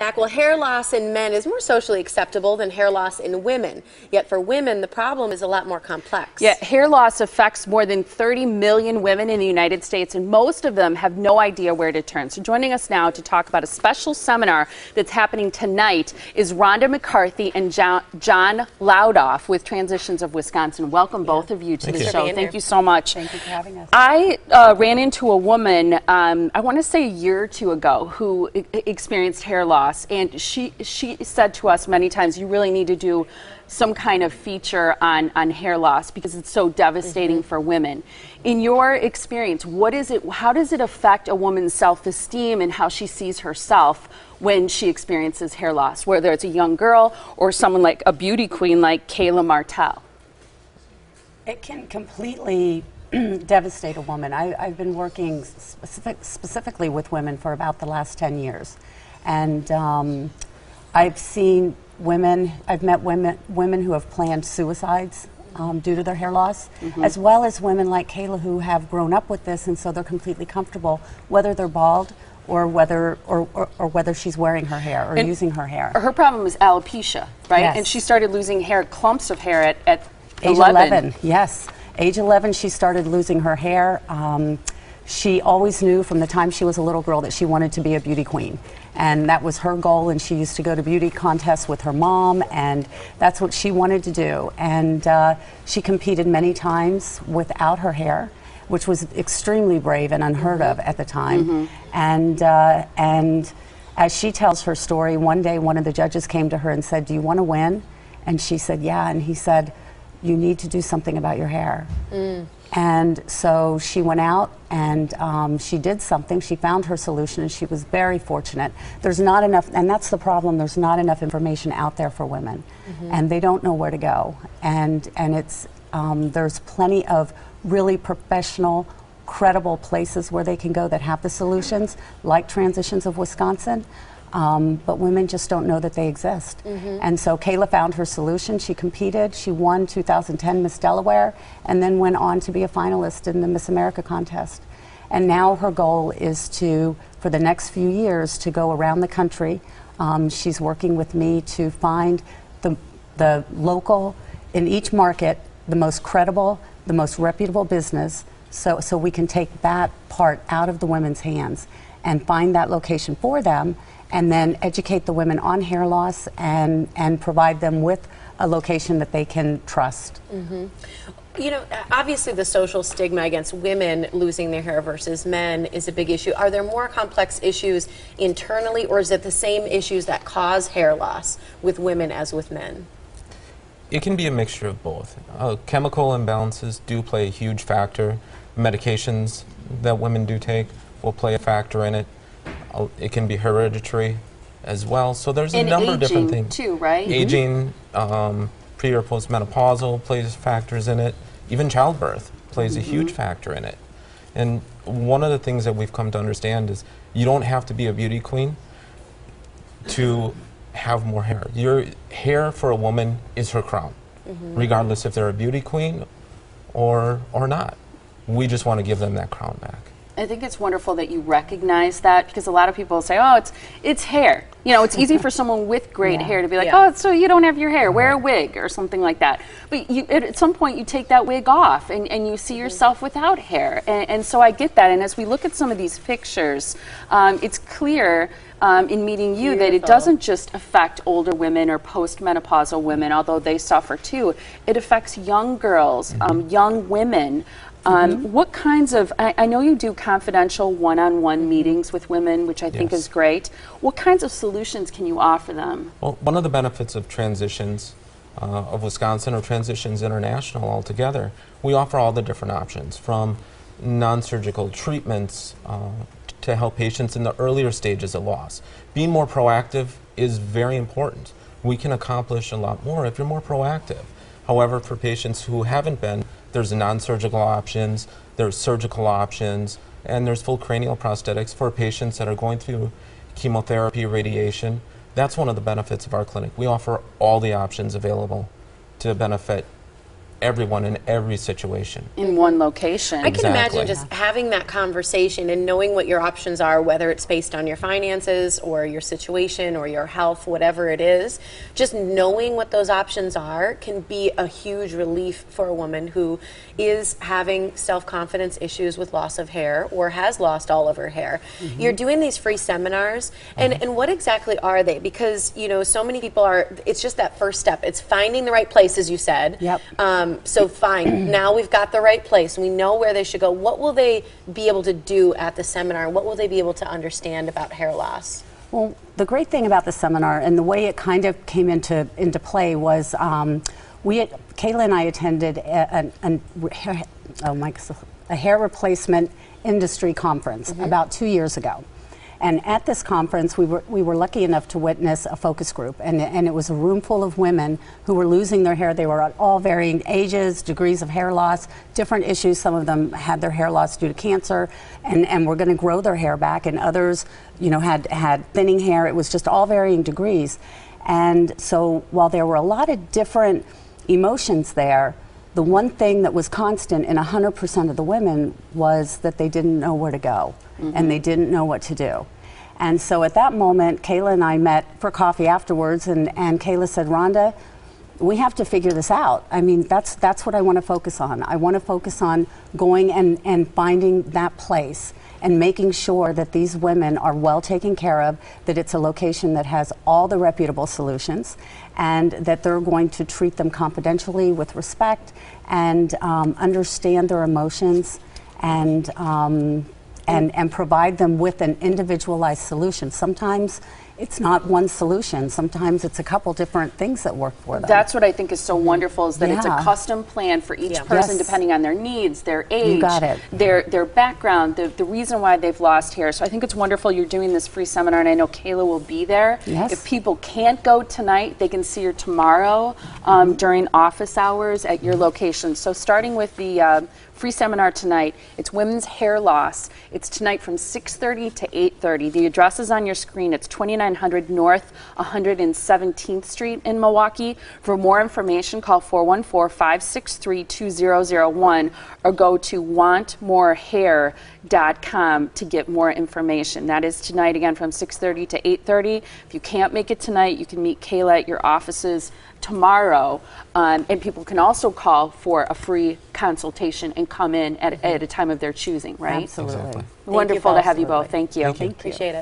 Well, hair loss in men is more socially acceptable than hair loss in women. Yet for women, the problem is a lot more complex. Yeah, hair loss affects more than 30 million women in the United States, and most of them have no idea where to turn. So joining us now to talk about a special seminar that's happening tonight is Rhonda McCarthy and John, John Laudolff with Transitions of Wisconsin. Welcome, yeah. both of you to Thank the you. show. Thank you so much. Thank you for having us. I uh, ran into a woman, um, I want to say a year or two ago, who experienced hair loss loss. And she, she said to us many times, you really need to do some kind of feature on, on hair loss because it's so devastating mm-hmm. for women. In your experience, what is it, how does it affect a woman's self esteem and how she sees herself when she experiences hair loss, whether it's a young girl or someone like a beauty queen like Kayla Martell? It can completely devastate a woman. I, have been working specific, specifically with women for about the last 10 years. And um, I've seen women, I've met women, women who have planned suicides um, due to their hair loss, mm-hmm. as well as women like Kayla who have grown up with this and so they're completely comfortable, whether they're bald or whether or, or, or, whether she's wearing her hair or and using her hair. Her problem is alopecia, right? Yes. And she started losing hair, clumps of hair at, at age 11. 11. Yes, age 11 she started losing her hair. Um, she always knew from the time she was a little girl that she wanted to be a beauty queen. And that was her goal, and she used to go to beauty contests with her mom, and that's what she wanted to do. And uh, she competed many times without her hair, which was extremely brave and unheard of at the time. Mm-hmm. And, uh, and as she tells her story, one day one of the judges came to her and said, Do you want to win? And she said, Yeah. And he said, You need to do something about your hair. Mm. And so she went out and um, she did something. She found her solution and she was very fortunate. There's not enough, and that's the problem, there's not enough information out there for women. Mm-hmm. And they don't know where to go. And, and it's, um, there's plenty of really professional, credible places where they can go that have the solutions, like Transitions of Wisconsin. Um, but women just don't know that they exist. Mm-hmm. And so Kayla found her solution. She competed. She won 2010 Miss Delaware and then went on to be a finalist in the Miss America contest. And now her goal is to, for the next few years, to go around the country. Um, she's working with me to find the, the local, in each market, the most credible, the most reputable business so, so we can take that part out of the women's hands and find that location for them and then educate the women on hair loss and, and provide them with a location that they can trust. Mm-hmm. You know, obviously the social stigma against women losing their hair versus men is a big issue. Are there more complex issues internally, or is it the same issues that cause hair loss with women as with men? It can be a mixture of both. Uh, chemical imbalances do play a huge factor. Medications that women do take will play a factor in it. Uh, it can be hereditary as well. So there's and a number of different things. too, right? Mm-hmm. Aging, um, pre or postmenopausal plays factors in it. Even childbirth plays mm-hmm. a huge factor in it. And one of the things that we've come to understand is you don't have to be a beauty queen to have more hair. Your hair for a woman is her crown, mm-hmm. regardless if they're a beauty queen or or not. We just want to give them that crown back. I think it's wonderful that you recognize that because a lot of people say, "Oh, it's it's hair." You know, it's easy for someone with great yeah. hair to be like, yeah. "Oh, so you don't have your hair? Wear a wig or something like that." But you, at some point, you take that wig off and, and you see mm-hmm. yourself without hair, and, and, so I get that. And as we look at some of these pictures, um, it's clear. Um, in meeting you, Beautiful. that it doesn't just affect older women or postmenopausal women, although they suffer too. It affects young girls, mm-hmm. um, young women. Um, mm-hmm. What kinds of, I, I, know you do confidential one on one meetings with women, which I yes. think is great. What kinds of solutions can you offer them? Well, one of the benefits of transitions uh, of Wisconsin or Transitions International altogether, we offer all the different options from non surgical treatments uh, to help patients in the earlier stages of loss. Being more proactive is very important. We can accomplish a lot more if you're more proactive. However, for patients who haven't been, there's non-surgical options, there's surgical options, and there's full cranial prosthetics for patients that are going through chemotherapy, radiation. That's one of the benefits of our clinic. We offer all the options available to benefit everyone in every situation. in one location. I can imagine Exactly. just having that conversation and knowing what your options are, whether it's based on your finances or your situation or your health, whatever it is. Just knowing what those options are can be a huge relief for a woman who is having self confidence issues with loss of hair or has lost all of her hair. You're doing these free seminars, and, and what exactly are they? Because, you know, so many people are, it's just that first step. It's finding the right place, as you said. Yep. Um, so fine, now we've got the right place. We know where they should go. What will they be able to do at the seminar? What will they be able to understand about hair loss? Well, the great thing about the seminar and the way it kind of came into into play was um, we, had, Kayla and I attended a, an, an, hair- oh my, a hair replacement industry conference about two years ago. And at this conference, we were, we were lucky enough to witness a focus group, and, and it was a room full of women who were losing their hair. They were at all varying ages, degrees of hair loss, different issues. Some of them had their hair loss due to cancer, and, and were going to grow their hair back, and others, you know, had, had thinning hair. It was just all varying degrees. And so while there were a lot of different emotions there, the one thing that was constant in 100% of the women was that they didn't know where to go and they didn't know what to do. And so at that moment, Kayla and I met for coffee afterwards, and, and Kayla said, Rhonda, we have to figure this out. I mean, that's, that's what I want to focus on. I want to focus on going and, and finding that place and making sure that these women are well taken care of, that it's a location that has all the reputable solutions, and that they're going to treat them confidentially with respect and um, understand their emotions and, um, and, and provide them with an individualized solution. Sometimes it's not one solution, sometimes it's a couple different things that work for them. That's what I think is so wonderful is that it's a custom plan for each Yeah. person Yes. depending on their needs, their age, got it. their their background, the, the reason why they've lost hair. So I think it's wonderful you're doing this free seminar and I know Kayla will be there. Yes. If people can't go tonight, they can see her tomorrow um, during office hours at your location. So starting with the uh, free seminar tonight, it's women's hair loss. It's tonight from 6:30 to 8:30. The address is on your screen. It's 2900 North 117th Street in Milwaukee. For more information, call 414-563-2001 or go to wantmorehair.com to get more information. That is tonight again from 6:30 to 8:30. If you can't make it tonight, you can meet Kayla at your offices tomorrow. Um, and people can also call for a free consultation and come in at, at a time of their choosing, right? Absolutely. Exactly. Wonderful to have you Absolutely. both. Thank you. Thank you. Appreciate it.